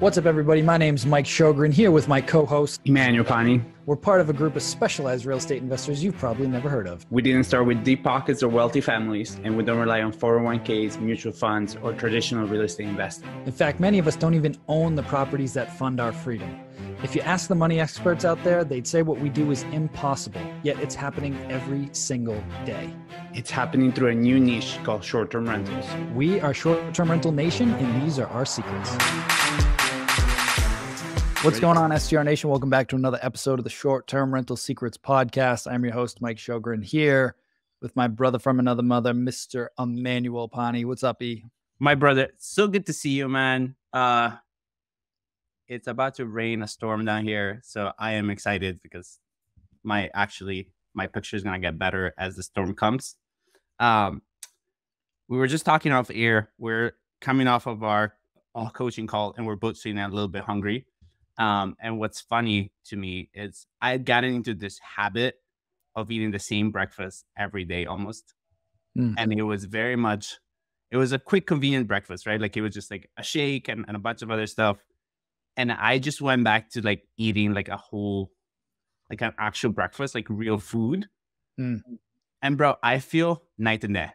What's up, everybody? My name is Mike Sjogren here with my co host, Emmanuel Pani. We're part of a group of specialized real estate investors you've probably never heard of. We didn't start with deep pockets or wealthy families, and we don't rely on 401ks, mutual funds, or traditional real estate investing. In fact, many of us don't even own the properties that fund our freedom. If you ask the money experts out there, they'd say what we do is impossible, yet it's happening every single day. It's happening through a new niche called short term rentals. We are Short Term Rental Nation, and these are our secrets. What's going on, STR Nation? Welcome back to another episode of the Short Term Rental Secrets Podcast. I'm your host, Mike Sjogren, here with my brother from another mother, Mr. Emmanuel Pani. What's up, E? My brother, so good to see you, man. Uh it's about to rain a storm down here, so I am excited because my actually my picture is gonna get better as the storm comes. Um we were just talking off air. We're coming off of our coaching call and we're both feeling a little bit hungry. Um, and what's funny to me is I had gotten into this habit of eating the same breakfast every day almost. Mm. And it was very much, it was a quick, convenient breakfast, right? Like it was just like a shake and, and a bunch of other stuff. And I just went back to like eating like a whole, like an actual breakfast, like real food. Mm. And bro, I feel night and day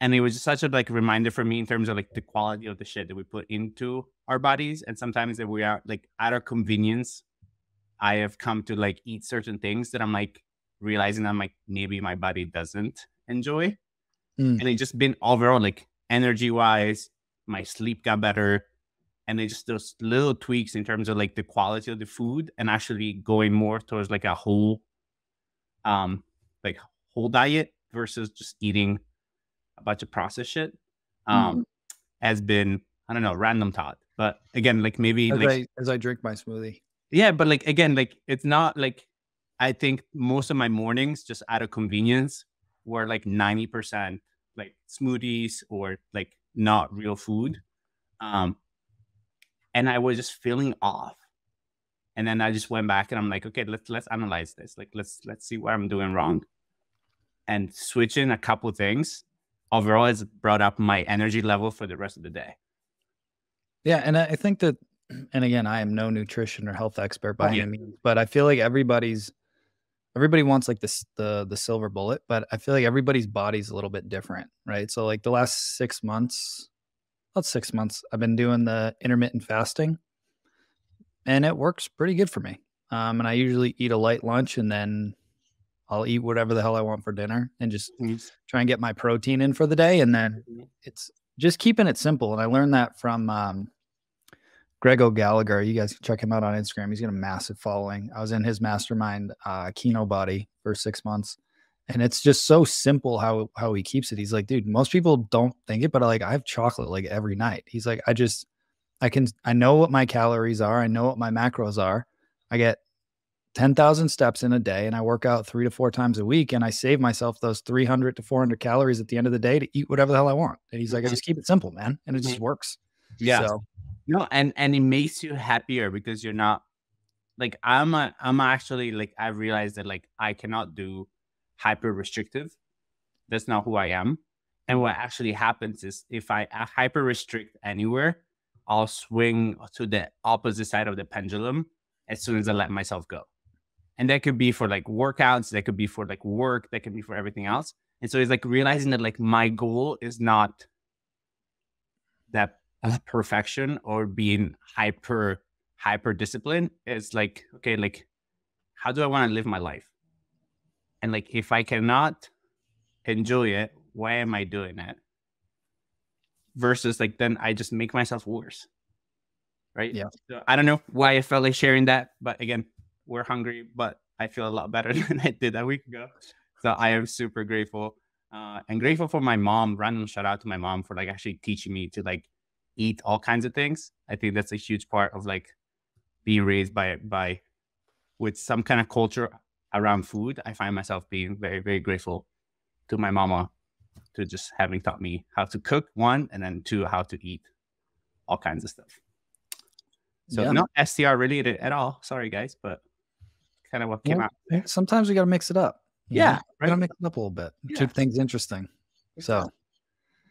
and it was just such a like reminder for me in terms of like the quality of the shit that we put into our bodies and sometimes that we are like at our convenience i have come to like eat certain things that i'm like realizing i'm like maybe my body doesn't enjoy Mm. and it just been overall like energy wise my sleep got better and it just those little tweaks in terms of like the quality of the food and actually going more towards like a whole um like whole diet versus just eating a bunch of process shit um has been I don't know random thought but again like maybe As, like I, as I drink my smoothie. yeah but like again like it's not like I think most of my mornings just out of convenience were like 90% like smoothies or like not real food um and I was just feeling off. And then I just went back and I'm like okay let's let's analyze this. Like let's let's see what I'm doing wrong. And switching a couple things overall has brought up my energy level for the rest of the day. Yeah, and I I think that, and again, I am no nutrition or health expert by Oh, yeah. any means, but I feel like everybody's everybody wants like this the the silver bullet, but I feel like everybody's body's a little bit different, right? So like the last six months, about six months, I've been doing the intermittent fasting, and it works pretty good for me. Um, and I usually eat a light lunch and then I'll eat whatever the hell I want for dinner and just try and get my protein in for the day, and then it's just keeping it simple. And I learned that from um, Greg O'Gallagher. You guys can check him out on Instagram. He's got a massive following. I was in his mastermind, uh, Kinobody, for six months, and it's just so simple how how he keeps it. He's like, dude, most people don't think it, but like I have chocolate like every night. He's like, I just I can I know what my calories are. I know what my macros are. I get 10,000 steps in a day and I work out three to four times a week and I save myself those 300 to 400 calories at the end of the day to eat whatever the hell I want. And he's like, I Mhm. just keep it simple, man. And it just works. Yeah. So, No, and and it makes you happier because you're not like I'm a I'm actually like I realized that like I cannot do hyper restrictive. That's not who I am. And what actually happens is if I hyper restrict anywhere, I'll swing to the opposite side of the pendulum as soon as I let myself go. And that could be for like workouts, that could be for like work, that could be for everything else. And so it's like realizing that like my goal is not that uh, perfection or being hyper hyper disciplined. It's like okay, like how do I want to live my life? And like if I cannot enjoy it, why am I doing it? Versus like then I just make myself worse. Right? Yeah. So I don't know why I felt like sharing that, but again, we're hungry, but I feel a lot better than I did a week ago. So I am super grateful. Uh, and grateful for my mom. Random shout out to my mom for like actually teaching me to like eat all kinds of things. I think that's a huge part of like being raised by by with some kind of culture around food. I find myself being very very grateful to my mama to just having taught me how to cook one and then two how to eat all kinds of stuff. So Yeah. not STR related at all. Sorry guys, but kind of what came Well, out. sometimes we got to mix it up. Yeah, know? We got to mix it up a little bit. Yeah. Keep things interesting. So,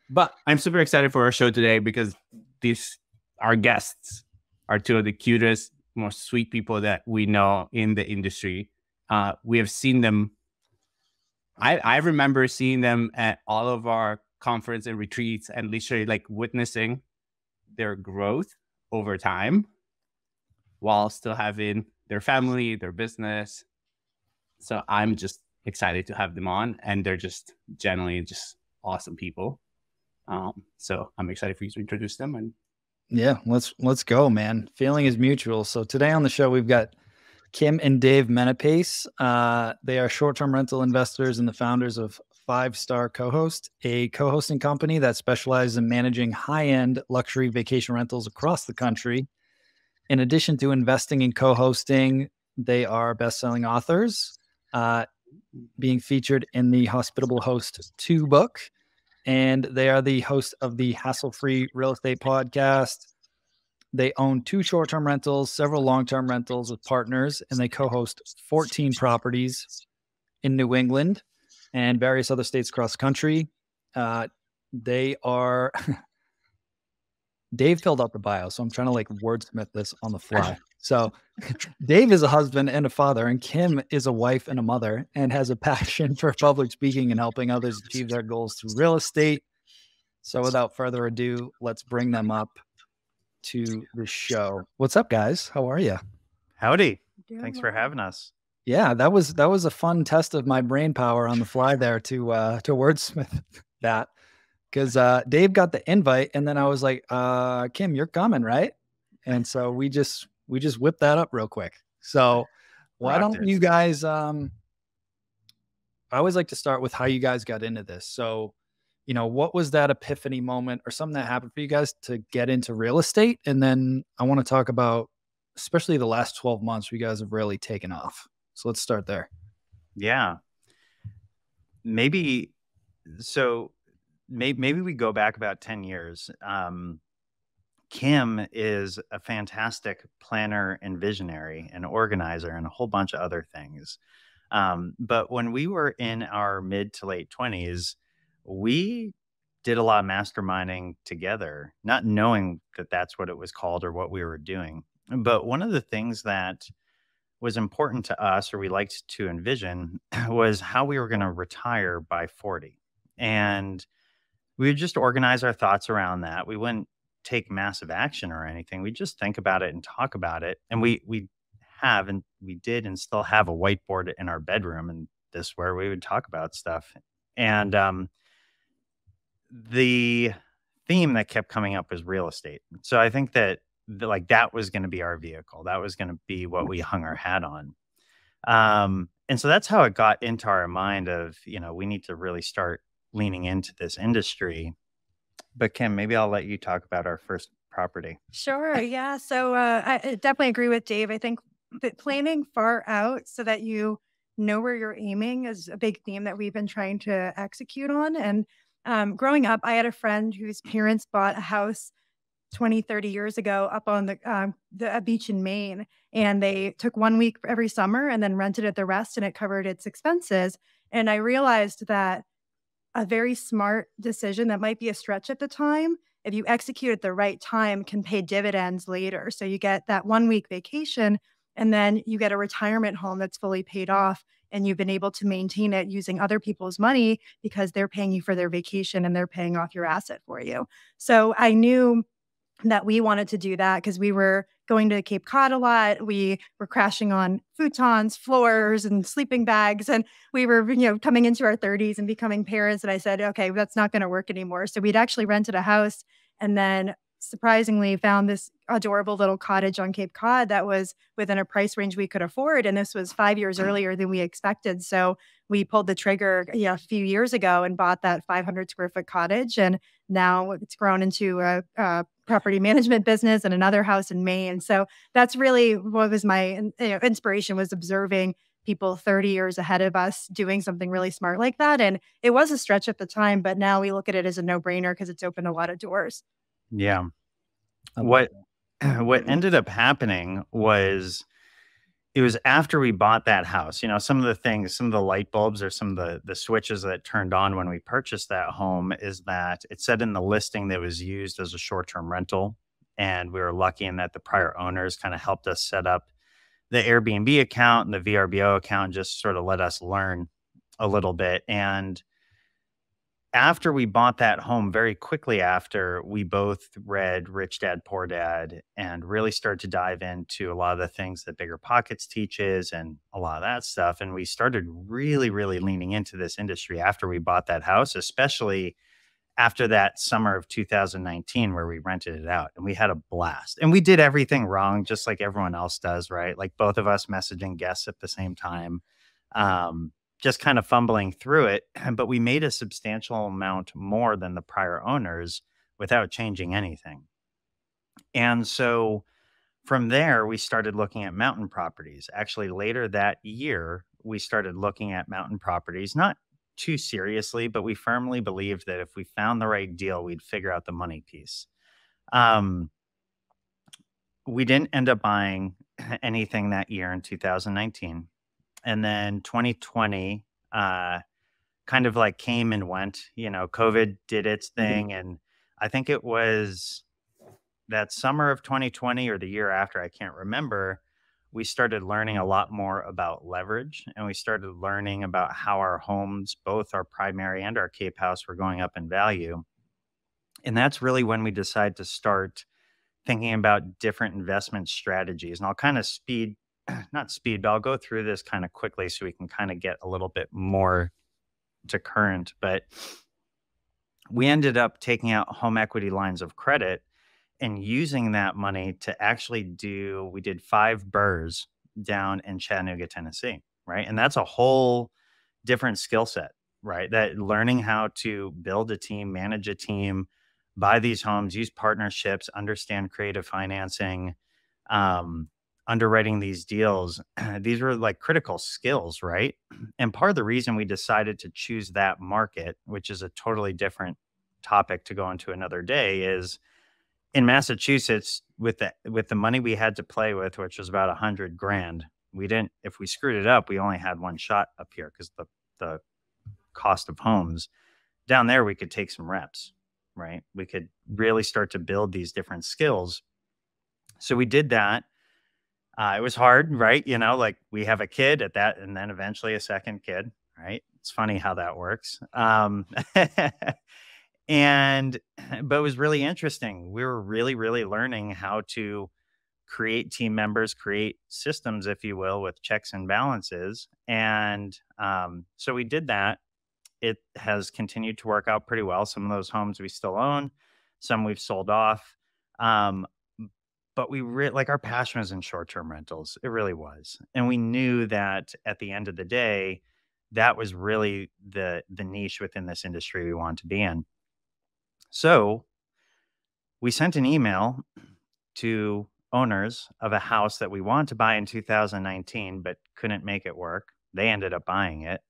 But I'm super excited for our show today because these our guests are two of the cutest, most sweet people that we know in the industry. Uh, we have seen them. I, I remember seeing them at all of our conference and retreats and literally like witnessing their growth over time while still having their family, their business. So I'm just excited to have them on, and they're just generally just awesome people. Um, so I'm excited for you to introduce them. And yeah, let's let's go, man. Feeling is mutual. So today on the show we've got Kim and Dave Menapace. Uh, they are short-term rental investors and the founders of Five Star Co-host, a co-hosting company that specializes in managing high-end luxury vacation rentals across the country. In addition to investing in co-hosting, they are best-selling authors, uh, being featured in the Hospitable Host 2 book and they are the host of the Hassle Free Real Estate Podcast. They own two short term rentals, several long term rentals with partners, and they co host 14 properties in New England and various other states across the country. Uh, they are. Dave filled out the bio, so I'm trying to like wordsmith this on the fly. So Dave is a husband and a father, and Kim is a wife and a mother, and has a passion for public speaking and helping others achieve their goals through real estate. So without further ado, let's bring them up to the show. What's up, guys? How are you? Howdy. Thanks for having us. Yeah, that was that was a fun test of my brain power on the fly there to uh to wordsmith that. Because uh Dave got the invite and then I was like, uh Kim, you're coming, right? And so we just we just whipped that up real quick. So why don't you guys um I always like to start with how you guys got into this. So, you know, what was that epiphany moment or something that happened for you guys to get into real estate? And then I want to talk about especially the last 12 months you guys have really taken off. So let's start there. Yeah. Maybe so maybe maybe we go back about 10 years. Um Kim is a fantastic planner and visionary and organizer and a whole bunch of other things. Um, but when we were in our mid to late 20s, we did a lot of masterminding together, not knowing that that's what it was called or what we were doing. But one of the things that was important to us or we liked to envision was how we were going to retire by 40. And we would just organize our thoughts around that. We wouldn't take massive action or anything. We just think about it and talk about it. And we we have and we did and still have a whiteboard in our bedroom and this where we would talk about stuff. And um the theme that kept coming up was real estate. So I think that like that was going to be our vehicle. That was going to be what we hung our hat on. Um and so that's how it got into our mind of, you know, we need to really start leaning into this industry but Kim, maybe I'll let you talk about our first property. Sure. Yeah. So uh, I definitely agree with Dave. I think that planning far out so that you know where you're aiming is a big theme that we've been trying to execute on. And um, growing up, I had a friend whose parents bought a house 20, 30 years ago up on the, um, the beach in Maine. And they took one week every summer and then rented it the rest and it covered its expenses. And I realized that a very smart decision that might be a stretch at the time. If you execute at the right time can pay dividends later. So you get that one week vacation and then you get a retirement home that's fully paid off and you've been able to maintain it using other people's money because they're paying you for their vacation and they're paying off your asset for you. So i knew that we wanted to do that because we were going to Cape Cod a lot. We were crashing on futons, floors, and sleeping bags. And we were, you know, coming into our 30s and becoming parents. And I said, okay, that's not going to work anymore. So we'd actually rented a house and then surprisingly found this adorable little cottage on Cape Cod that was within a price range we could afford. And this was five years mm. earlier than we expected. So we pulled the trigger you know, a few years ago and bought that 500 square foot cottage. And now it's grown into a, a property management business and another house in Maine. So that's really what was my you know, inspiration was observing people 30 years ahead of us doing something really smart like that. And it was a stretch at the time, but now we look at it as a no brainer because it's opened a lot of doors. Yeah. What what ended up happening was it was after we bought that house. You know, some of the things, some of the light bulbs or some of the the switches that turned on when we purchased that home is that it said in the listing that was used as a short-term rental and we were lucky in that the prior owners kind of helped us set up the Airbnb account and the VRBO account, just sort of let us learn a little bit. And after we bought that home, very quickly after, we both read Rich Dad Poor Dad and really started to dive into a lot of the things that Bigger Pockets teaches and a lot of that stuff. And we started really, really leaning into this industry after we bought that house, especially after that summer of 2019 where we rented it out and we had a blast. And we did everything wrong, just like everyone else does, right? Like both of us messaging guests at the same time. Um, just kind of fumbling through it, but we made a substantial amount more than the prior owners without changing anything. And so from there, we started looking at mountain properties. Actually, later that year, we started looking at mountain properties, not too seriously, but we firmly believed that if we found the right deal, we'd figure out the money piece. Um, we didn't end up buying anything that year in 2019 and then 2020 uh, kind of like came and went. You know, COVID did its mm-hmm. thing, mm-hmm. and I think it was that summer of 2020 or the year after, I can't remember. We started learning a lot more about leverage, and we started learning about how our homes, both our primary and our Cape House, were going up in value. And that's really when we decided to start thinking about different investment strategies. And I'll kind of speed not speed, but I'll go through this kind of quickly so we can kind of get a little bit more to current. But we ended up taking out home equity lines of credit and using that money to actually do, we did five BRRRRs down in Chattanooga, Tennessee, right? And that's a whole different skill set, right? That learning how to build a team, manage a team, buy these homes, use partnerships, understand creative financing, um, underwriting these deals, these were like critical skills, right? And part of the reason we decided to choose that market, which is a totally different topic to go into another day, is in Massachusetts with the with the money we had to play with, which was about a hundred grand. We didn't. If we screwed it up, we only had one shot up here because the the cost of homes down there we could take some reps, right? We could really start to build these different skills. So we did that uh, it was hard, right? You know, like we have a kid at that, and then eventually a second kid, right? It's funny how that works. Um, and, but it was really interesting. We were really, really learning how to create team members, create systems, if you will, with checks and balances. And um, so we did that. It has continued to work out pretty well. Some of those homes we still own, some we've sold off. Um, but we re- like our passion was in short-term rentals it really was and we knew that at the end of the day that was really the the niche within this industry we wanted to be in. So we sent an email to owners of a house that we wanted to buy in 2019 but couldn't make it work they ended up buying it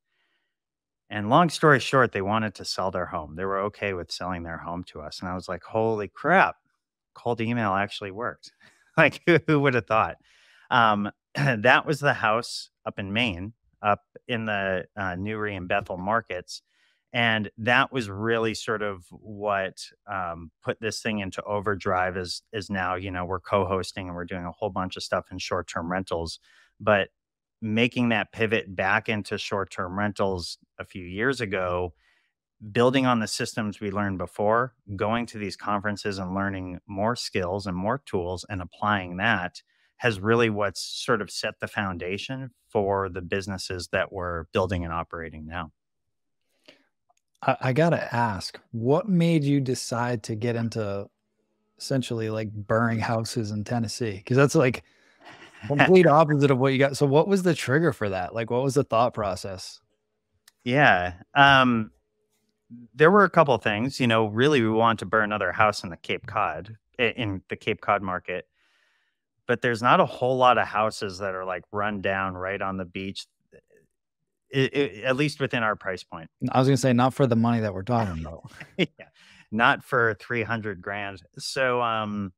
and long story short they wanted to sell their home they were okay with selling their home to us and i was like holy crap cold email actually worked. like who, who would have thought? Um, that was the house up in Maine, up in the uh, Newry and Bethel markets. And that was really sort of what um, put this thing into overdrive. Is is now you know we're co-hosting and we're doing a whole bunch of stuff in short-term rentals, but making that pivot back into short-term rentals a few years ago building on the systems we learned before, going to these conferences and learning more skills and more tools and applying that has really what's sort of set the foundation for the businesses that we're building and operating now. I, I got to ask, what made you decide to get into essentially like BRRRRing houses in Tennessee? Because that's like complete opposite of what you got. So, what was the trigger for that? Like, what was the thought process? Yeah. Um, there were a couple of things. You know, really, we want to BRRRR another house in the Cape Cod, in the Cape Cod market. But there's not a whole lot of houses that are like run down right on the beach, it, it, at least within our price point. I was going to say, not for the money that we're talking about. yeah, not for 300 grand. So, um,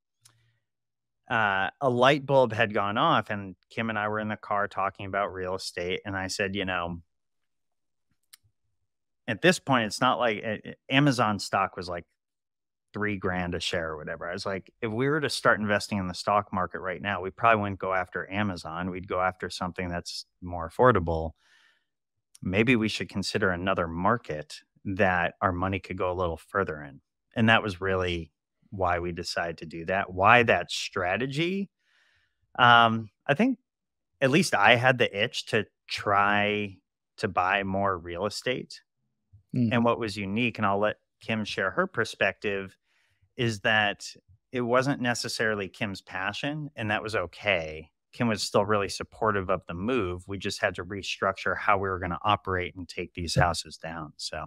uh, a light bulb had gone off, and Kim and I were in the car talking about real estate. And I said, you know, at this point, it's not like uh, Amazon stock was like three grand a share or whatever. I was like, if we were to start investing in the stock market right now, we probably wouldn't go after Amazon. We'd go after something that's more affordable. Maybe we should consider another market that our money could go a little further in. And that was really why we decided to do that. Why that strategy? Um, I think at least I had the itch to try to buy more real estate. Mm. And what was unique, and I'll let Kim share her perspective, is that it wasn't necessarily Kim's passion, and that was okay. Kim was still really supportive of the move. We just had to restructure how we were going to operate and take these houses down. So,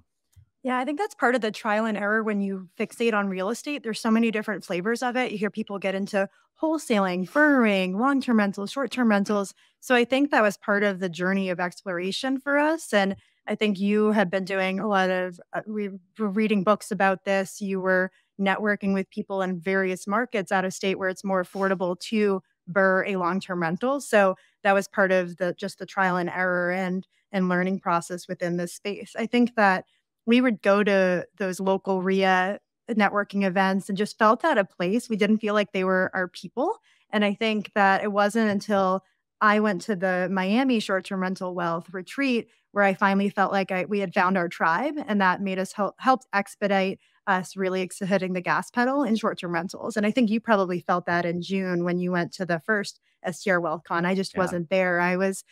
yeah, I think that's part of the trial and error when you fixate on real estate. There's so many different flavors of it. You hear people get into wholesaling, BRRRRing, long term rentals, short term rentals. So I think that was part of the journey of exploration for us. And I think you have been doing a lot of, uh, we were reading books about this. You were networking with people in various markets out of state where it's more affordable to BRRRR a long term rental. So that was part of the just the trial and error and and learning process within this space. I think that we would go to those local REIA networking events and just felt out of place. We didn't feel like they were our people. And I think that it wasn't until I went to the Miami short term rental wealth retreat where I finally felt like I, we had found our tribe and that made us help helped expedite us really hitting the gas pedal in short term rentals. And I think you probably felt that in June when you went to the first STR WealthCon. I just yeah. wasn't there. I was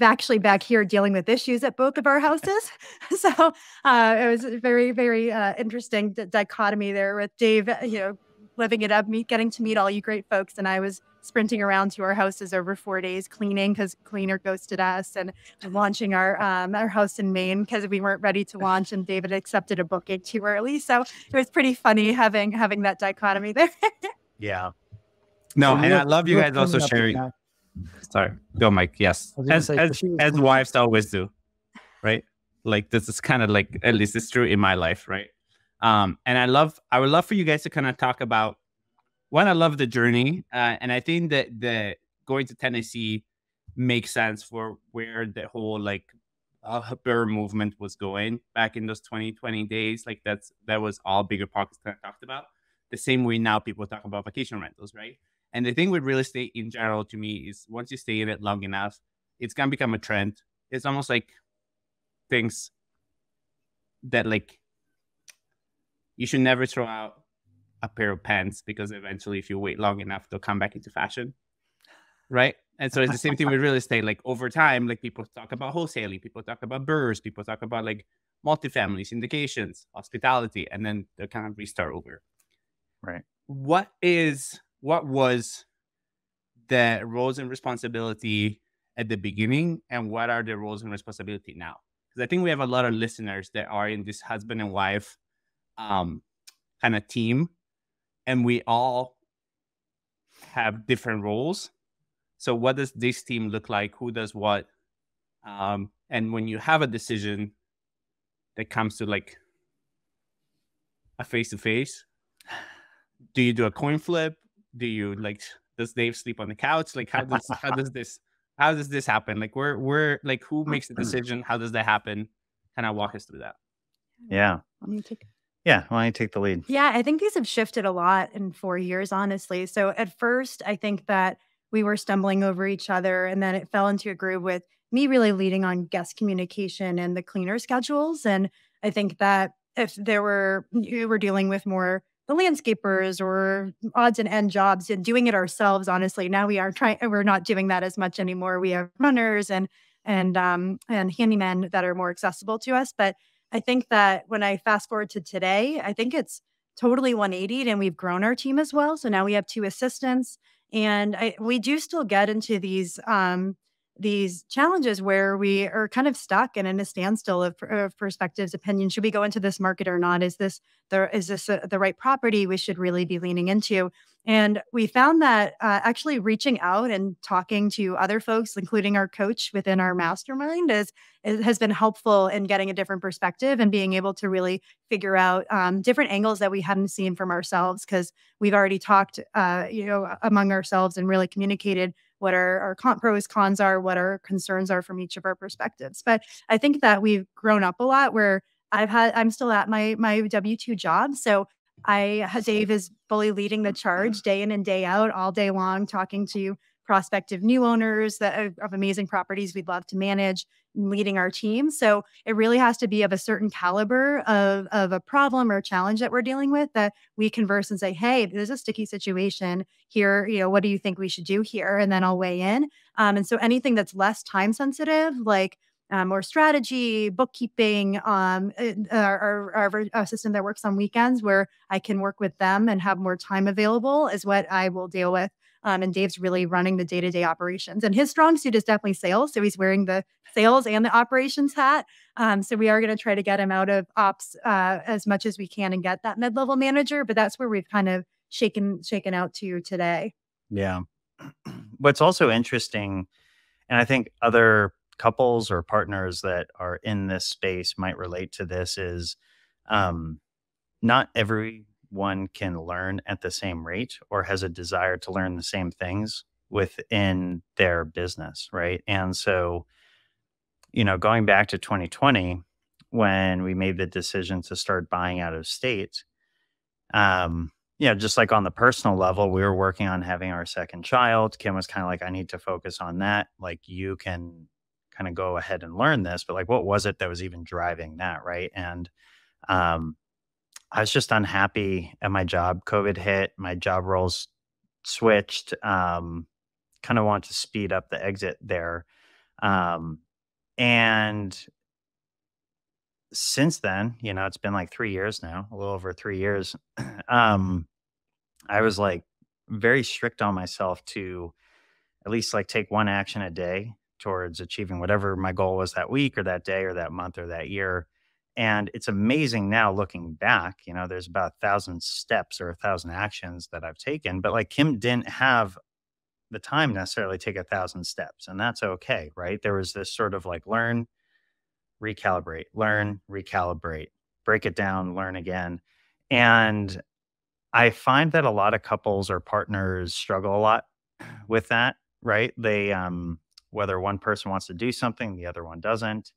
actually back here dealing with issues at both of our houses. so uh, it was a very, very uh, interesting dichotomy there with Dave, you know, living it up, meet, getting to meet all you great folks. And I was sprinting around to our houses over four days cleaning because cleaner ghosted us and launching our um, our house in Maine because we weren't ready to launch and David accepted a booking too early. So it was pretty funny having having that dichotomy there. yeah. No, so and I love you guys also sharing. Sorry, go, Mike. Yes, as say, as, as wives always do, right? Like this is kind of like at least it's true in my life, right? Um, and I love I would love for you guys to kind of talk about one. I love the journey, uh, and I think that the going to Tennessee makes sense for where the whole like uh, movement was going back in those 2020 days. Like that's that was all BiggerPockets kind of talked about. The same way now people talk about vacation rentals, right? And the thing with real estate in general to me is once you stay in it long enough, it's gonna become a trend. It's almost like things that like you should never throw out a pair of pants because eventually if you wait long enough they'll come back into fashion right? And so it's the same thing with real estate. Like over time like people talk about wholesaling people talk about BRRRRs people talk about like multifamily syndications hospitality and then they kind of restart over. Right. What is what was the roles and responsibility at the beginning and what are the roles and responsibility now? Because i think we have a lot of listeners that are in this husband and wife um, kind of team and we all have different roles so what does this team look like who does what um, and when you have a decision that comes to like a face to face do you do a coin flip do you like does Dave sleep on the couch? Like how does how does this how does this happen? Like where where like who makes the decision? How does that happen? Kind of walk us through that. Yeah. Let me take yeah, why don't you take the lead? Yeah, I think these have shifted a lot in four years, honestly. So at first, I think that we were stumbling over each other, and then it fell into a groove with me really leading on guest communication and the cleaner schedules. And I think that if there were you were dealing with more the landscapers or odds and end jobs and doing it ourselves honestly now we are trying we're not doing that as much anymore we have runners and and um and handymen that are more accessible to us but i think that when i fast forward to today i think it's totally 180 and we've grown our team as well. So now we have two assistants and I, we do still get into these um these challenges where we are kind of stuck and in a standstill of, of perspectives, opinion. Should we go into this market or not? Is this the is this a, the right property we should really be leaning into? And we found that uh, actually reaching out and talking to other folks, including our coach within our mastermind, is, is has been helpful in getting a different perspective and being able to really figure out um, different angles that we hadn't seen from ourselves because we've already talked, uh, you know, among ourselves and really communicated what our, our con- pros, cons are, what our concerns are from each of our perspectives. But I think that we've grown up a lot where I've had, I'm still at my, my W 2 job. So I Dave is fully leading the charge day in and day out, all day long, talking to prospective new owners that of amazing properties we'd love to manage leading our team. So it really has to be of a certain caliber of, of a problem or challenge that we're dealing with that we converse and say, hey, there's a sticky situation here. You know, what do you think we should do here? And then I'll weigh in. Um, and so anything that's less time sensitive, like um, more strategy, bookkeeping, um, uh, our, our, our, system that works on weekends where I can work with them and have more time available is what I will deal with. Um, and Dave's really running the day to day operations. And his strong suit is definitely sales. So he's wearing the sales and the operations hat. Um, so we are going to try to get him out of ops uh, as much as we can and get that mid level manager. But that's where we've kind of shaken shaken out to you today. Yeah. What's also interesting, and I think other couples or partners that are in this space might relate to this, is um, not everyone can learn at the same rate or has a desire to learn the same things within their business, right? And so, you know, going back to 2020, when we made the decision to start buying out of state, um, yeah, just like on the personal level, we were working on having our second child. Kim was kind of like, I need to focus on that. Like, you can kind of go ahead and learn this, but like, what was it that was even driving that? Right. And, um, I was just unhappy at my job. COVID hit, my job roles switched. Um, kind of want to speed up the exit there. Um, and since then, you know, it's been like three years now, a little over three years. um, I was like very strict on myself to at least like take one action a day towards achieving whatever my goal was that week or that day or that month or that year. And it's amazing now looking back, you know, there's about a thousand steps or a thousand actions that I've taken, but like Kim didn't have the time necessarily take a thousand steps, and that's okay, right? There was this sort of like learn, recalibrate, learn, recalibrate, break it down, learn again. And I find that a lot of couples or partners struggle a lot with that, right? They, um, whether one person wants to do something, the other one doesn't.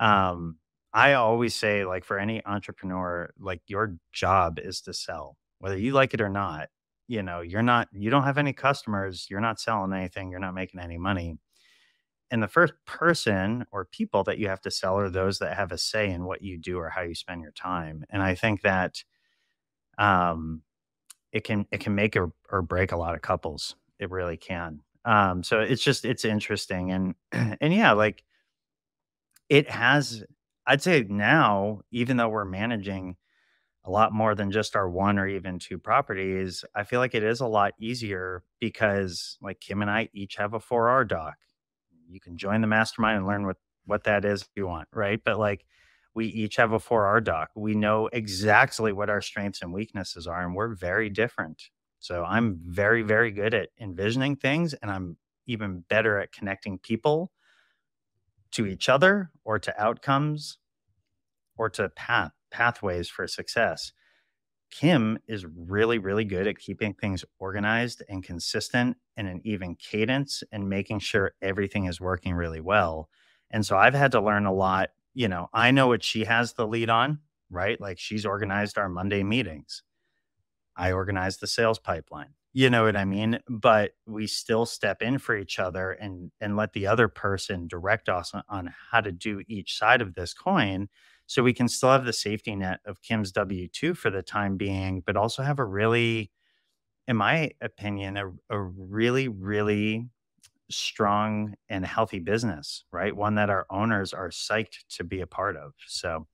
Um, I always say, like, for any entrepreneur, like, your job is to sell, whether you like it or not. You know, you're not, you don't have any customers, you're not selling anything, you're not making any money. And the first person or people that you have to sell are those that have a say in what you do or how you spend your time. And I think that um, it can it can make or, or break a lot of couples. It really can. Um, so it's just it's interesting and and yeah, like it has I'd say now, even though we're managing a lot more than just our one or even two properties, I feel like it is a lot easier because like Kim and I each have a 4R doc. You can join the mastermind and learn what what that is if you want, right? But like we each have a 4R doc. We know exactly what our strengths and weaknesses are and we're very different. So I'm very very good at envisioning things and I'm even better at connecting people to each other or to outcomes or to path pathways for success. Kim is really, really good at keeping things organized and consistent and an even cadence and making sure everything is working really well. And so I've had to learn a lot. You know, I know what she has the lead on, right? Like she's organized our Monday meetings. I organize the sales pipeline you know what i mean but we still step in for each other and and let the other person direct us on, on, how to do each side of this coin so we can still have the safety net of kim's w2 for the time being but also have a really in my opinion a, a really really strong and healthy business right? One that our owners are psyched to be a part of. So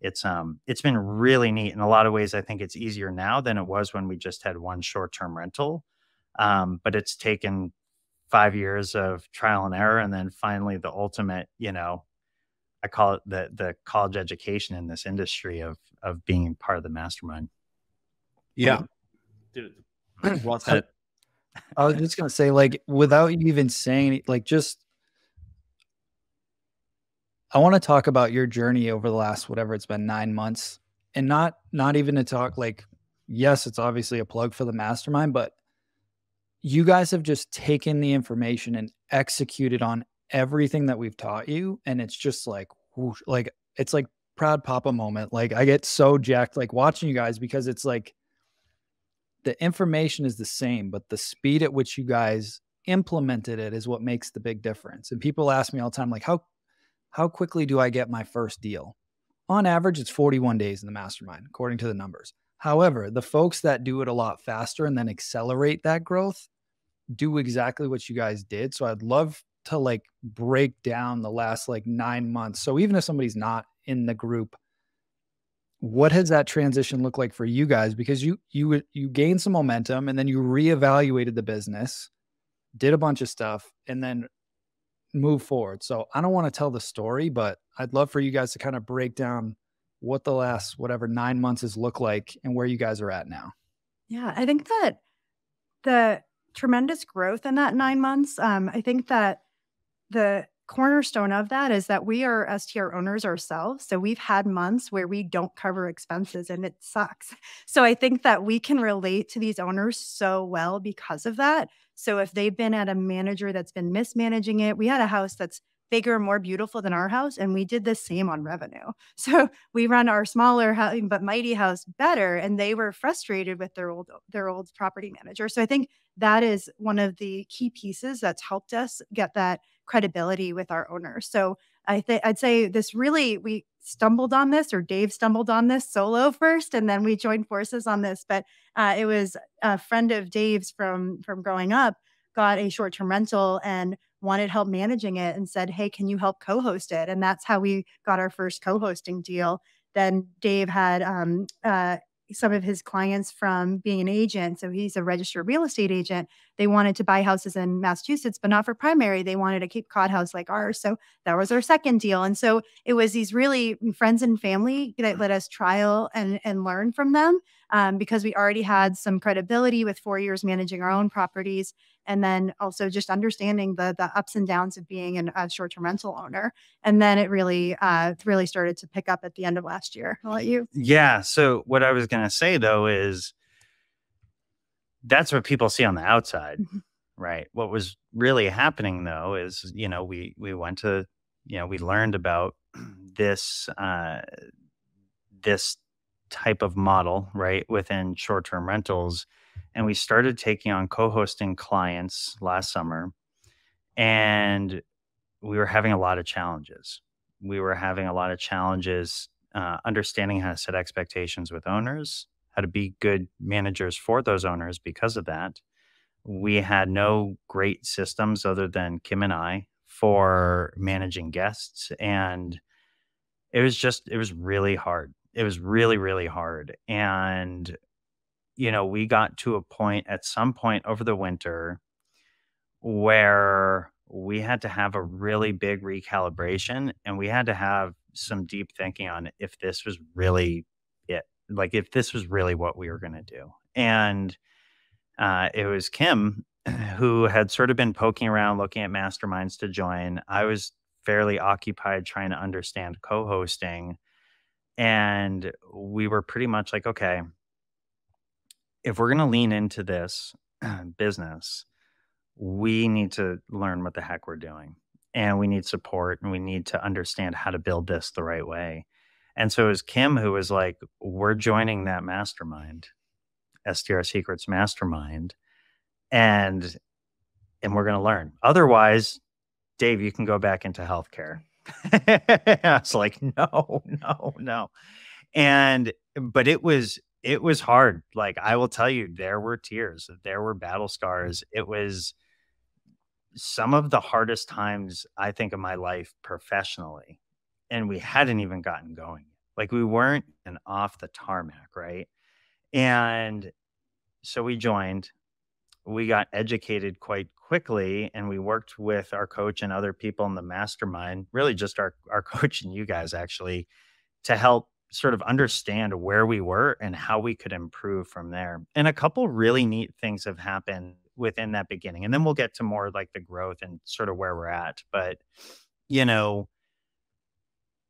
it's um it's been really neat. In a lot of ways i think it's easier now than it was when we just had one short-term rental. Um, but it's taken five years of trial and error and then finally the ultimate you know i call it the the college education in this industry of of being part of the mastermind. Yeah. Dude well said. I was just gonna say like without you even saying like just I want to talk about your journey over the last whatever it's been 9 months. And not not even to talk like yes, it's obviously a plug for the mastermind, but you guys have just taken the information and executed on everything that we've taught you. And it's just like whoosh, like it's like proud papa moment. Like I get so jacked like watching you guys because it's like the information is the same, but the speed at which you guys implemented it is what makes the big difference. And people ask me all the time, like, how how quickly do I get my first deal? On average, it's 41 days in the mastermind, according to the numbers. However, the folks that do it a lot faster and then accelerate that growth do exactly what you guys did. So I'd love to like break down the last like nine months. So even if somebody's not in the group, what has that transition looked like for you guys? Because you you you gained some momentum and then you reevaluated the business, did a bunch of stuff, and then move forward. So I don't want to tell the story, but I'd love for you guys to kind of break down what the last whatever nine months has looked like and where you guys are at now. Yeah, I think that the tremendous growth in that nine months. Um, I think that the cornerstone of that is that we are STR owners ourselves. So we've had months where we don't cover expenses and it sucks. So I think that we can relate to these owners so well because of that. So if they've been at a manager that's been mismanaging it, we had a house that's bigger, more beautiful than our house. And we did the same on revenue. So we run our smaller but mighty house better. And they were frustrated with their old their old property manager. So I think that is one of the key pieces that's helped us get that credibility with our owners. So I think I'd say this really we stumbled on this or Dave stumbled on this solo first and then we joined forces on this but uh, it was a friend of Dave's from from growing up got a short-term rental and wanted help managing it and said, Hey, can you help co host it? And that's how we got our first co hosting deal. Then Dave had um, uh, some of his clients from being an agent. So he's a registered real estate agent. They wanted to buy houses in Massachusetts, but not for primary. They wanted a Cape Cod house like ours. So that was our second deal. And so it was these really friends and family that let us trial and, and learn from them um, because we already had some credibility with four years managing our own properties and then also just understanding the the ups and downs of being an, a short-term rental owner and then it really uh really started to pick up at the end of last year. I'll let you? Yeah so what i was going to say though is that's what people see on the outside mm-hmm. right? What was really happening though is you know we we went to you know we learned about this uh this type of model right within short-term rentals and we started taking on co-hosting clients last summer and we were having a lot of challenges. We were having a lot of challenges uh, understanding how to set expectations with owners how to be good managers for those owners because of that. We had no great systems other than kim and i for managing guests and it was just it was really hard. It was really really hard and you know, we got to a point at some point over the winter where we had to have a really big recalibration and we had to have some deep thinking on if this was really it, like if this was really what we were going to do. And uh, it was Kim who had sort of been poking around looking at masterminds to join. I was fairly occupied trying to understand co hosting. And we were pretty much like, okay, if we're going to lean into this business, we need to learn what the heck we're doing and we need support and we need to understand how to build this the right way. And so it was Kim who was like, we're joining that mastermind, STR Secrets Mastermind, and and we're going to learn. Otherwise, Dave, you can go back into healthcare. I was like, no, no, no. And but it was it was hard. Like I will tell you, there were tears, there were battle scars. It was some of the hardest times I think of my life professionally. And we hadn't even gotten going. Like we weren't an off the tarmac, right? And so we joined. We got educated quite quickly and we worked with our coach and other people in the mastermind, really just our, our coach and you guys actually to help sort of understand where we were and how we could improve from there. And a couple really neat things have happened within that beginning. And then we'll get to more like the growth and sort of where we're at. But, you know,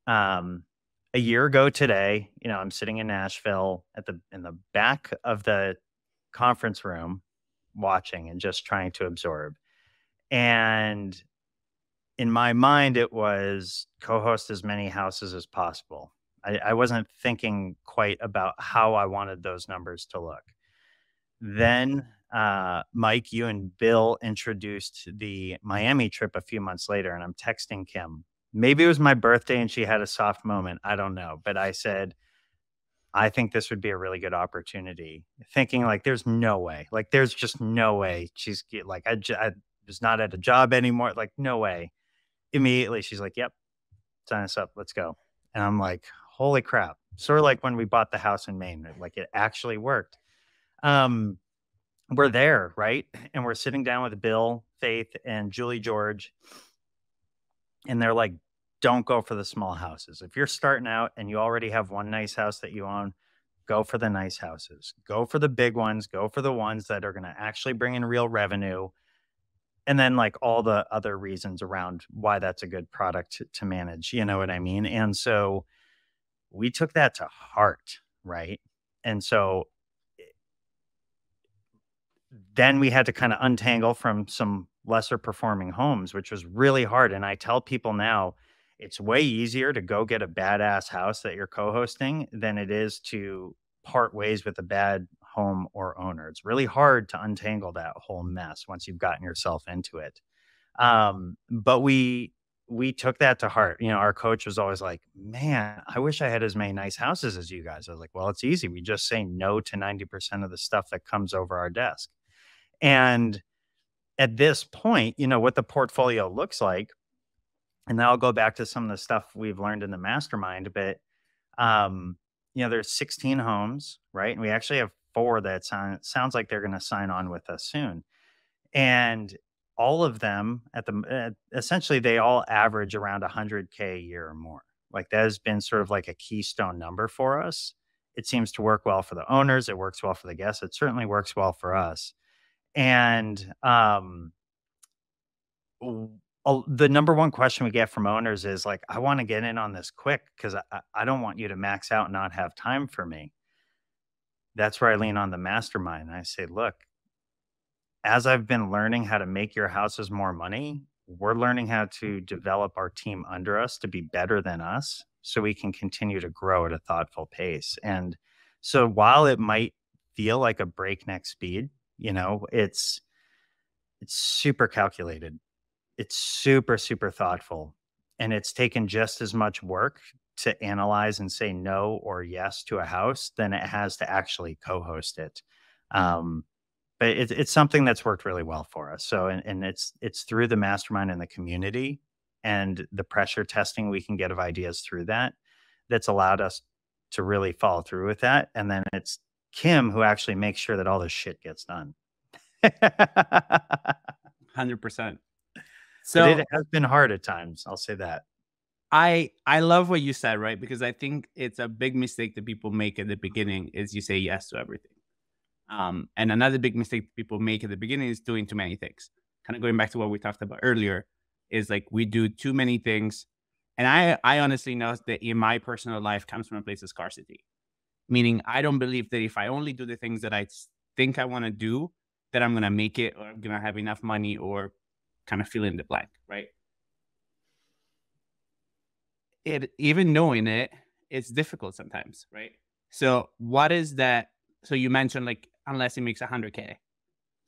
um, a year ago today, you know, I'm sitting in Nashville at the in the back of the conference room watching and just trying to absorb. And in my mind, it was co-host as many houses as possible I, I wasn't thinking quite about how I wanted those numbers to look. then uh, Mike, you and Bill introduced the Miami trip a few months later, and I'm texting Kim. Maybe it was my birthday and she had a soft moment. I don't know. But I said, I think this would be a really good opportunity. Thinking like, there's no way, like, there's just no way she's like, I, I was not at a job anymore. Like, no way. Immediately, she's like, yep, sign us up. Let's go. And I'm like, holy crap. Sort of like when we bought the house in Maine, like it actually worked. Um, we're there, right? And we're sitting down with Bill, Faeth, and Julie George. And they're like, don't go for the small houses. If you're starting out and you already have one nice house that you own, go for the nice houses. Go for the big ones. Go for the ones that are going to actually bring in real revenue. And then, like all the other reasons around why that's a good product to, to manage. You know what I mean? And so we took that to heart, right? And so then we had to kind of untangle from some lesser performing homes, which was really hard. And I tell people now, it's way easier to go get a badass house that you're co-hosting than it is to part ways with a bad home or owner. It's really hard to untangle that whole mess once you've gotten yourself into it. Um, but we we took that to heart. You know, our coach was always like, "Man, I wish I had as many nice houses as you guys." I was like, "Well, it's easy. We just say no to 90% of the stuff that comes over our desk." And at this point, you know, what the portfolio looks like, and then I'll go back to some of the stuff we've learned in the mastermind, but um, you know, there's 16 homes, right? And we actually have four that sound, sounds like they're going to sign on with us soon. And all of them at the uh, essentially they all average around 100k a year or more. Like that has been sort of like a keystone number for us. It seems to work well for the owners, it works well for the guests, it certainly works well for us and um, the number one question we get from owners is like, I want to get in on this quick because I, I don't want you to max out and not have time for me. That's where I lean on the mastermind. I say, look, as I've been learning how to make your houses more money, we're learning how to develop our team under us to be better than us so we can continue to grow at a thoughtful pace. And so while it might feel like a breakneck speed, you know it's it's super calculated it's super super thoughtful and it's taken just as much work to analyze and say no or yes to a house than it has to actually co-host it um, but it, it's something that's worked really well for us so and, and it's it's through the mastermind and the community and the pressure testing we can get of ideas through that that's allowed us to really follow through with that and then it's Kim who actually makes sure that all this shit gets done. Hundred percent. So but it has been hard at times. I'll say that. I I love what you said, right? Because I think it's a big mistake that people make at the beginning is you say yes to everything. Um, and another big mistake people make at the beginning is doing too many things. Kind of going back to what we talked about earlier, is like we do too many things. And I I honestly know that in my personal life comes from a place of scarcity meaning I don't believe that if I only do the things that I think I want to do, that I'm going to make it or I'm going to have enough money or kind of fill in the blank, right? It even knowing it, it's difficult sometimes, right? So what is that? So you mentioned like unless it makes 100k,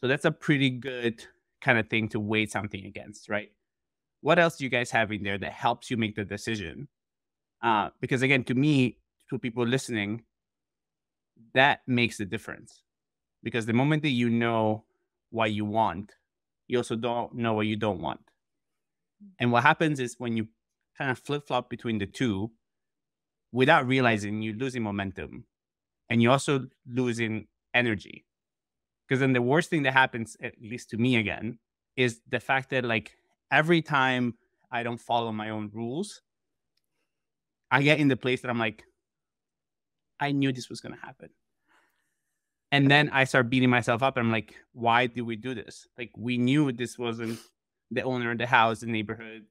so that's a pretty good kind of thing to weigh something against, right? What else do you guys have in there that helps you make the decision? Uh, because again, to me, to people listening, that makes the difference because the moment that you know what you want you also don't know what you don't want and what happens is when you kind of flip-flop between the two without realizing you're losing momentum and you're also losing energy because then the worst thing that happens at least to me again is the fact that like every time i don't follow my own rules i get in the place that i'm like I knew this was going to happen. And then I start beating myself up. And I'm like, why did we do this? Like, we knew this wasn't the owner of the house, the neighborhood,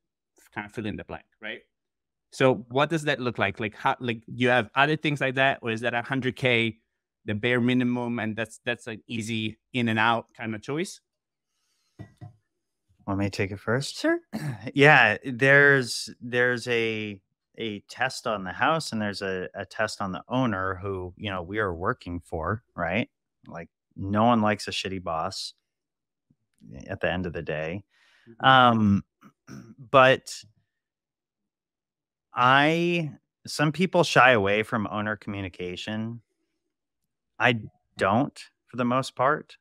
kind of fill in the blank, right? So, what does that look like? Like, how, like, you have other things like that, or is that 100k, the bare minimum, and that's that's an easy in and out kind of choice? Want me to take it first? Sure. Yeah, there's there's a a test on the house and there's a, a test on the owner who you know we are working for right like no one likes a shitty boss at the end of the day. Mm-hmm. Um, but I, some people shy away from owner communication. I don't for the most part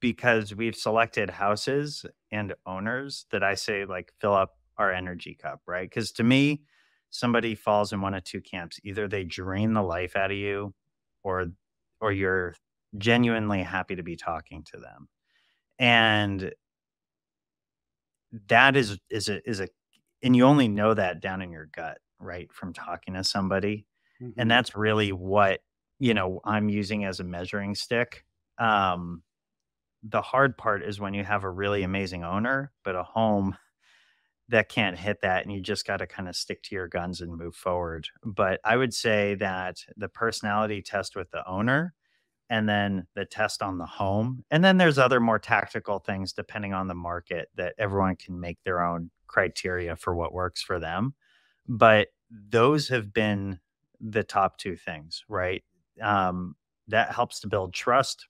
because we've selected houses and owners that I say like fill up our energy cup, right? Because to me, somebody falls in one of two camps. Either they drain the life out of you or or you're genuinely happy to be talking to them. And that is is a is a and you only know that down in your gut, right? From talking to somebody. Mm-hmm. And that's really what, you know, I'm using as a measuring stick. Um the hard part is when you have a really amazing owner, but a home that can't hit that and you just got to kind of stick to your guns and move forward. But I would say that the personality test with the owner and then the test on the home. And then there's other more tactical things depending on the market that everyone can make their own criteria for what works for them. But those have been the top two things, right? Um, that helps to build trust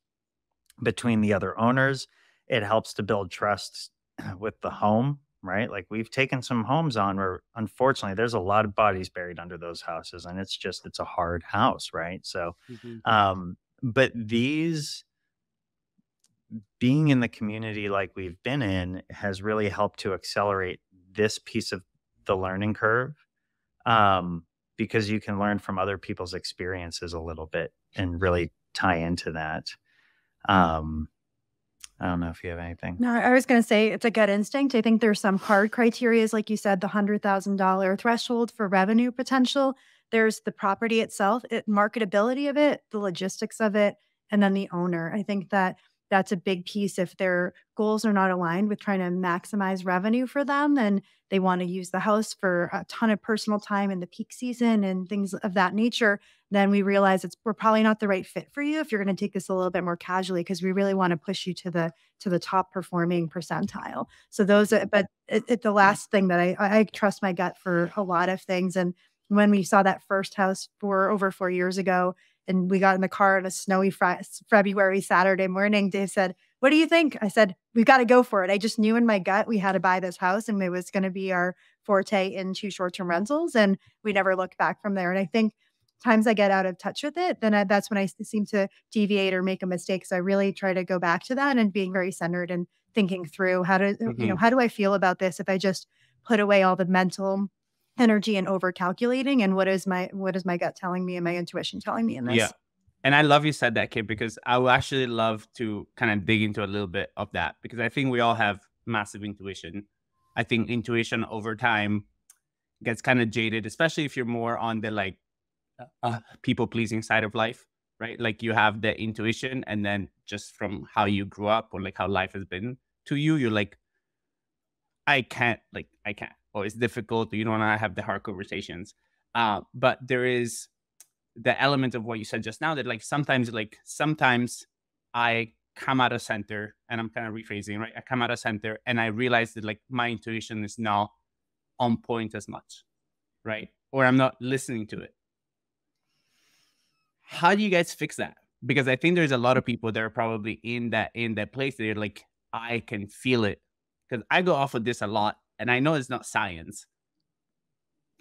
between the other owners. It helps to build trust with the home, right? Like we've taken some homes on where unfortunately there's a lot of bodies buried under those houses and it's just it's a hard house, right? So Mm-hmm. um but these being in the community like we've been in has really helped to accelerate this piece of the learning curve um, because you can learn from other people's experiences a little bit and really tie into that um, i don't know if you have anything No, I was going to say it's a gut instinct. I think there's some hard criterias, like you said, the hundred thousand dollar threshold for revenue potential. There's the property itself, it, marketability of it, the logistics of it, and then the owner. I think that that's a big piece. If their goals are not aligned with trying to maximize revenue for them, and they want to use the house for a ton of personal time in the peak season and things of that nature, then we realize it's we're probably not the right fit for you if you're going to take this a little bit more casually because we really want to push you to the to the top performing percentile. So those, are, but it, it, the last thing that I I trust my gut for a lot of things. And when we saw that first house for over four years ago, and we got in the car on a snowy fri- February Saturday morning, Dave said, "What do you think?" I said, "We've got to go for it." I just knew in my gut we had to buy this house, and it was going to be our forte into short-term rentals, and we never looked back from there. And I think times I get out of touch with it, then I, that's when I seem to deviate or make a mistake. So I really try to go back to that and being very centered and thinking through how to, Mm-hmm. you know, how do I feel about this if I just put away all the mental energy and over calculating and what is my what is my gut telling me and my intuition telling me in this? Yeah. And I love you said that, Kate, because I would actually love to kind of dig into a little bit of that because I think we all have massive intuition. I think intuition over time gets kind of jaded, especially if you're more on the like uh, people pleasing side of life, right? Like you have the intuition, and then just from how you grew up or like how life has been to you, you're like, I can't, like, I can't, or it's difficult, or you don't want to have the hard conversations. Uh, but there is the element of what you said just now that like sometimes like sometimes i come out of center and i'm kind of rephrasing right? I come out of center and i realize that like my intuition is not on point as much right? Or i'm not listening to it. How do you guys fix that? Because i think there's a lot of people that are probably in that in that place they're like i can feel it. Because i go off of this a lot and i know it's not science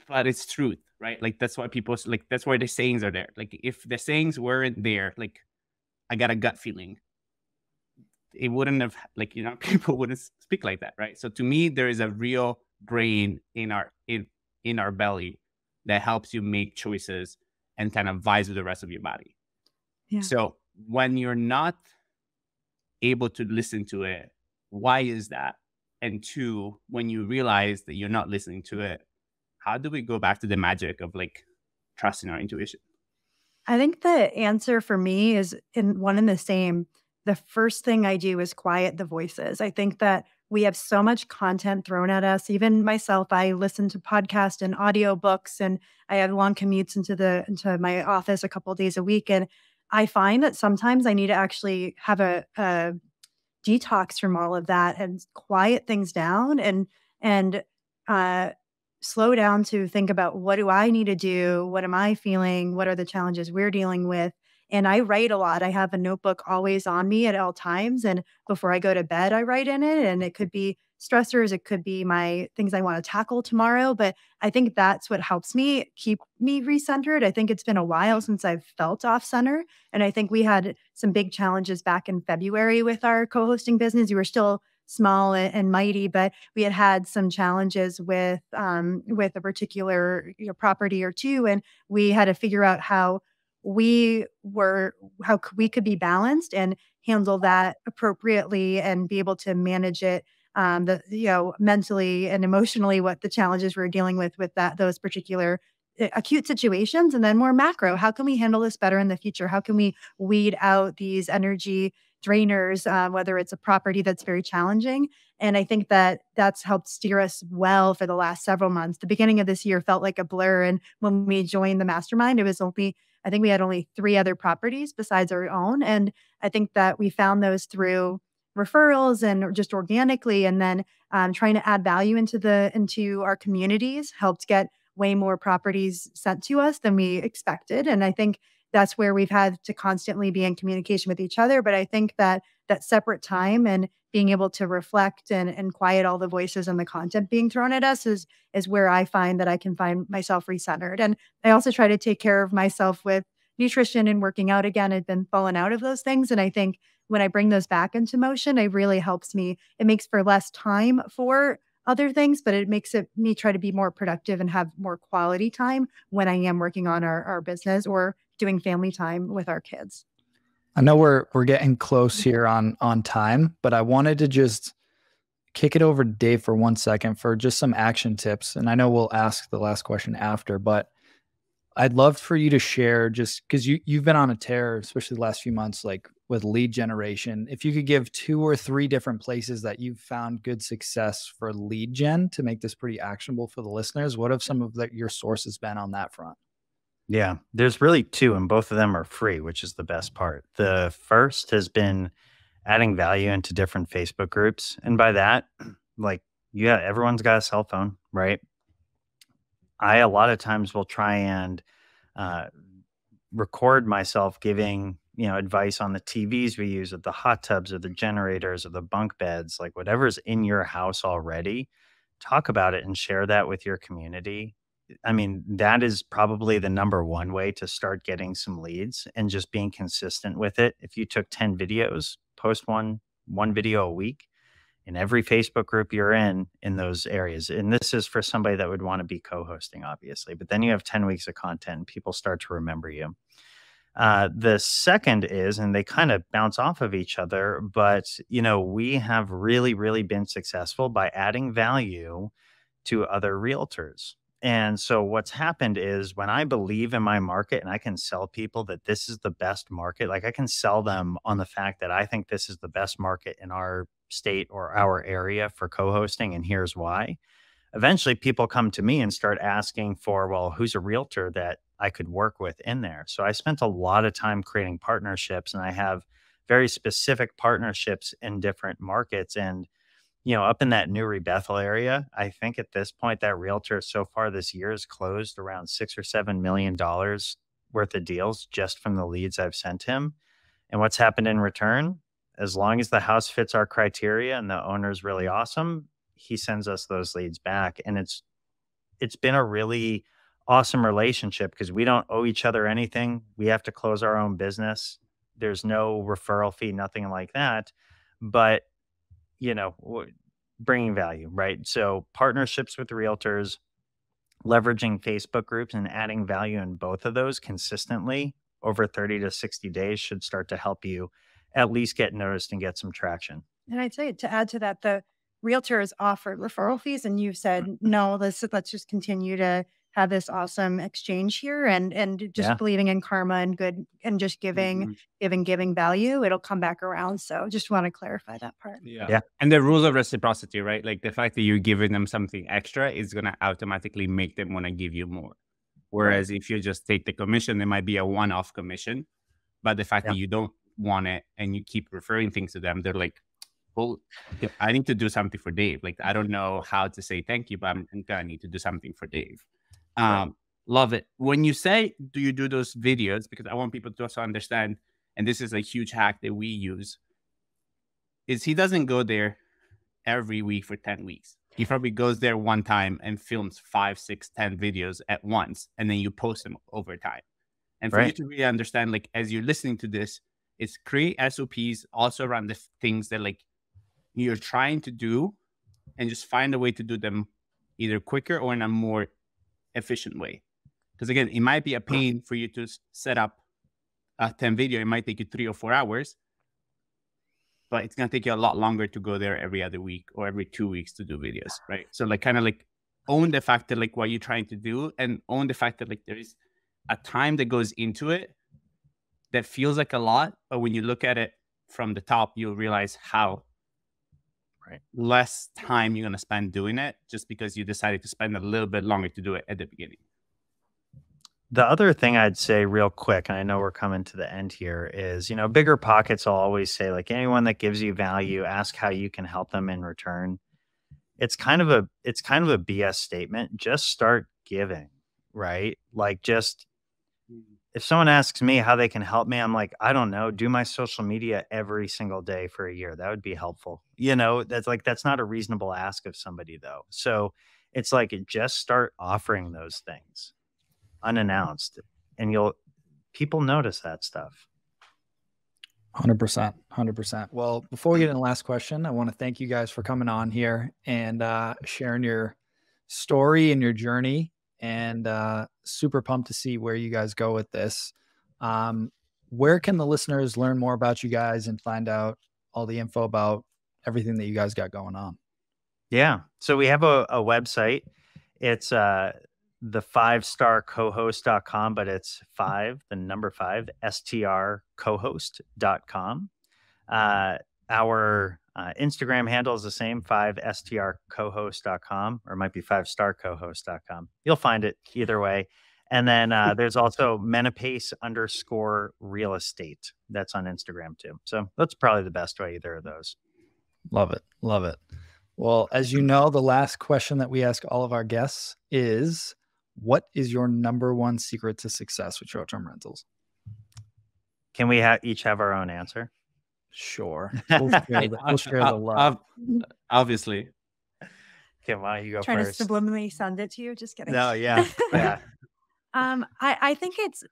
but it's truth right? Like that's why people like that's why the sayings are there. Like if the sayings weren't there like i got a gut feeling. It wouldn't have like you know people wouldn't speak like that right? So to me there is a real brain in our in in our belly that helps you make choices and kind of vibes with the rest of your body. Yeah. so when you're not able to listen to it why is that and two when you realize that you're not listening to it how do we go back to the magic of like trusting our intuition? I think the answer for me is in one and the same. The first thing I do is quiet the voices. I think that we have so much content thrown at us. Even myself, I listen to podcasts and audiobooks and I have long commutes into the into my office a couple of days a week. And I find that sometimes I need to actually have a, a detox from all of that and quiet things down and and uh slow down to think about what do I need to do? What am I feeling? What are the challenges we're dealing with? And I write a lot. I have a notebook always on me at all times. And before I go to bed, I write in it. And it could be stressors, it could be my things I want to tackle tomorrow. But I think that's what helps me keep me recentered. I think it's been a while since I've felt off center. And I think we had some big challenges back in February with our co hosting business. We were still small and, mighty, but we had had some challenges with um, with a particular you know, property or two, and we had to figure out how we were how we could be balanced and handle that appropriately and be able to manage it um, the you know mentally and emotionally what the challenges we're dealing with with that those particular eh, acute situations and then more macro how can we handle this better in the future? How can we weed out these energy drainers uh, whether it's a property that's very challenging? And i think that that's helped steer us well for the last several months. The beginning of this year felt like a blur and when we joined the mastermind it was only i think we had only three other properties besides our own and i think that we found those through referrals and just organically and then um, trying to add value into the into our communities helped get way more properties sent to us than we expected and i think that's where we've had to constantly be in communication with each other but i think that that separate time and being able to reflect and, and quiet all the voices and the content being thrown at us is is where i find that i can find myself recentered and i also try to take care of myself with nutrition and working out again. I've been falling out of those things and i think when I bring those back into motion, it really helps me. It makes for less time for other things, but it makes it me try to be more productive and have more quality time when I am working on our, our business or doing family time with our kids. I know we're we're getting close mm-hmm. here on on time, but I wanted to just kick it over to Dave for one second for just some action tips. And I know we'll ask the last question after, but I'd love for you to share just because you you've been on a tear, especially the last few months, like with lead generation. If you could give two or three different places that you've found good success for lead gen to make this pretty actionable for the listeners, what have some of the, your sources been on that front? Yeah, there's really two, and both of them are free, which is the best part. The first has been adding value into different Facebook groups. And by that, like, yeah, everyone's got a cell phone, right? I a lot of times will try and uh, record myself giving you know advice on the TVs we use, or the hot tubs, or the generators, or the bunk beds, like whatever's in your house already. Talk about it and share that with your community. I mean, that is probably the number one way to start getting some leads and just being consistent with it. If you took 10 videos, post one one video a week in every Facebook group you're in in those areas. And this is for somebody that would want to be co-hosting obviously. But then you have 10 weeks of content people start to remember you. Uh, the second is, and they kind of bounce off of each other, but you know, we have really, really been successful by adding value to other realtors. And so what's happened is when I believe in my market and I can sell people that this is the best market, like I can sell them on the fact that I think this is the best market in our state or our area for co-hosting and here's why. Eventually people come to me and start asking for, well, who's a realtor that I could work with in there. So I spent a lot of time creating partnerships and I have very specific partnerships in different markets. And, you know, up in that Newry Bethel area, I think at this point, that realtor so far this year has closed around six or seven million dollars worth of deals just from the leads I've sent him. And what's happened in return? As long as the house fits our criteria and the owner's really awesome, he sends us those leads back. And it's it's been a really awesome relationship because we don't owe each other anything. We have to close our own business. There's no referral fee, nothing like that. But, you know, bringing value, right? So, partnerships with realtors, leveraging Facebook groups, and adding value in both of those consistently over 30 to 60 days should start to help you at least get noticed and get some traction. And I'd say to add to that, the realtors offered referral fees, and you've said, mm-hmm. no, let's, let's just continue to have this awesome exchange here and and just yeah. believing in karma and good and just giving mm-hmm. giving giving value it'll come back around so just want to clarify that part yeah yeah and the rules of reciprocity right like the fact that you're giving them something extra is going to automatically make them want to give you more whereas right. if you just take the commission it might be a one-off commission but the fact yeah. that you don't want it and you keep referring things to them they're like well i need to do something for dave like i don't know how to say thank you but i'm, I'm gonna need to do something for dave um, Love it. When you say, do you do those videos? Because I want people to also understand, and this is a huge hack that we use, is he doesn't go there every week for 10 weeks. He probably goes there one time and films five, six, ten videos at once, and then you post them over time. And for right. you to really understand, like as you're listening to this, it's create SOPs also around the things that like you're trying to do and just find a way to do them either quicker or in a more efficient way. Because again, it might be a pain for you to set up a 10 video. It might take you three or four hours, but it's going to take you a lot longer to go there every other week or every two weeks to do videos. Right. So like kind of like own the fact that like what you're trying to do and own the fact that like there is a time that goes into it that feels like a lot. But when you look at it from the top, you'll realize how right. less time you're going to spend doing it just because you decided to spend a little bit longer to do it at the beginning. The other thing I'd say real quick, and I know we're coming to the end here, is you know, BiggerPockets. I'll always say, like anyone that gives you value, ask how you can help them in return. It's kind of a it's kind of a BS statement. Just start giving, right? Like just if someone asks me how they can help me, I'm like, I don't know, do my social media every single day for a year. That would be helpful. You know, that's like, that's not a reasonable ask of somebody though. So it's like, just start offering those things unannounced and you'll, people notice that stuff. 100%. 100%. Well, before we get in the last question, I want to thank you guys for coming on here and uh, sharing your story and your journey and uh, super pumped to see where you guys go with this. Um, where can the listeners learn more about you guys and find out all the info about everything that you guys got going on? Yeah. So we have a, a website. It's uh, the five star cohost.com, but it's five, the number five, s-t-r strcohost.com. Uh, our uh, Instagram handle is the same, 5strcohost.com, or it might be 5starcohost.com. You'll find it either way. And then uh, there's also Menapace underscore real estate. That's on Instagram too. So that's probably the best way, either of those. Love it. Love it. Well, as you know, the last question that we ask all of our guests is what is your number one secret to success with short term rentals? Can we ha- each have our own answer? Sure. We'll share the, we'll share the love. Obviously. Come on, you go Trying first. to subliminally send it to you. Just kidding. No, yeah. Yeah. um, I, I think it's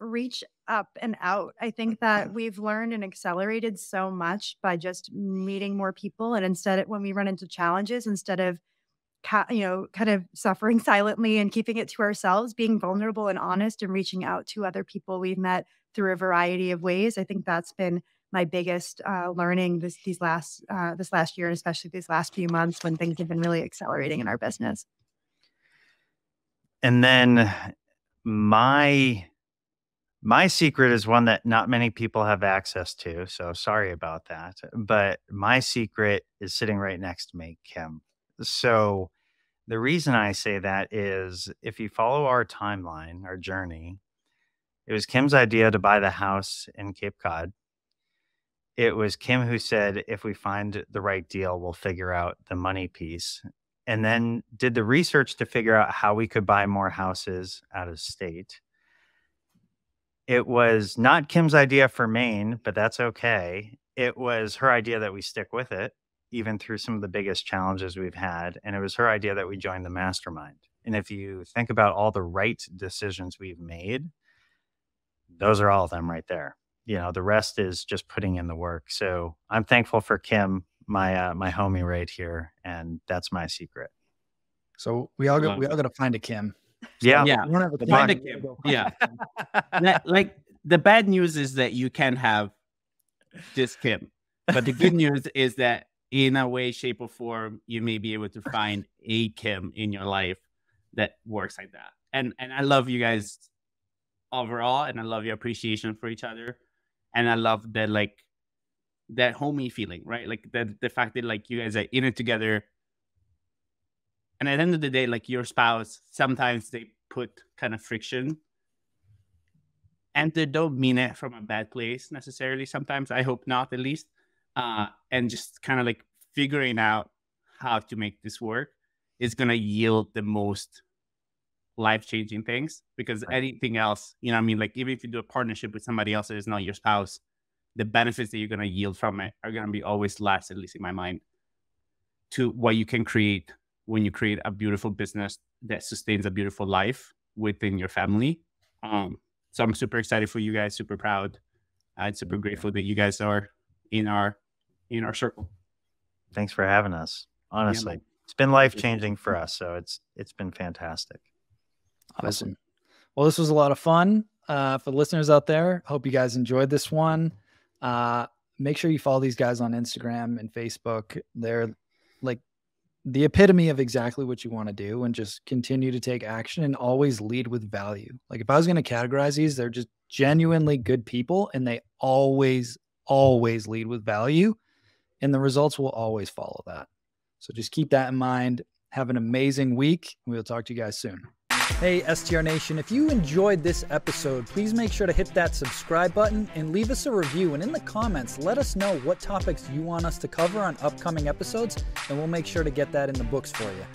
reach up and out. I think that we've learned and accelerated so much by just meeting more people. And instead, of, when we run into challenges, instead of ca- you know, kind of suffering silently and keeping it to ourselves, being vulnerable and honest and reaching out to other people we've met through a variety of ways. I think that's been my biggest uh, learning this these last uh, this last year, and especially these last few months when things have been really accelerating in our business. And then my my secret is one that not many people have access to, so sorry about that. But my secret is sitting right next to me, Kim. So the reason I say that is if you follow our timeline, our journey, it was Kim's idea to buy the house in Cape Cod it was Kim who said, if we find the right deal, we'll figure out the money piece. And then did the research to figure out how we could buy more houses out of state. It was not Kim's idea for Maine, but that's okay. It was her idea that we stick with it, even through some of the biggest challenges we've had. And it was her idea that we join the mastermind. And if you think about all the right decisions we've made, those are all of them right there you know the rest is just putting in the work. So i'm thankful for kim my uh, my homie right here and that's my secret. So we all got we all got to find a kim. So yeah yeah find a kim. Yeah. Like the bad news is that you can't have this kim but the good news is that in a way shape or form you may be able to find a kim in your life that works like that. And and i love you guys overall and i love your appreciation for each other and I love that like that homey feeling, right? Like the the fact that like you guys are in it together. And at the end of the day, like your spouse, sometimes they put kind of friction. And they don't mean it from a bad place necessarily. Sometimes I hope not, at least. Uh, and just kind of like figuring out how to make this work is gonna yield the most life changing things because Right. anything else, you know, what I mean, like even if you do a partnership with somebody else that is not your spouse, the benefits that you're going to yield from it are going to be always less, at least in my mind, to what you can create when you create a beautiful business that sustains a beautiful life within your family. Um, so I'm super excited for you guys, super proud. I'm super grateful that you guys are in our in our circle. Thanks for having us. Honestly, it's been life changing for us. So it's it's been fantastic. Awesome. Well, this was a lot of fun. Uh, for the listeners out there, hope you guys enjoyed this one. Uh, make sure you follow these guys on Instagram and Facebook. They're like the epitome of exactly what you want to do and just continue to take action and always lead with value. Like if I was going to categorize these, they're just genuinely good people and they always, always lead with value and the results will always follow that. So just keep that in mind. Have an amazing week. We'll talk to you guys soon. Hey, STR Nation, if you enjoyed this episode, please make sure to hit that subscribe button and leave us a review. And in the comments, let us know what topics you want us to cover on upcoming episodes, and we'll make sure to get that in the books for you.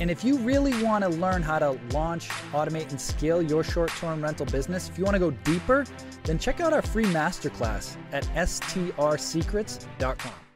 And if you really want to learn how to launch, automate, and scale your short term rental business, if you want to go deeper, then check out our free masterclass at strsecrets.com.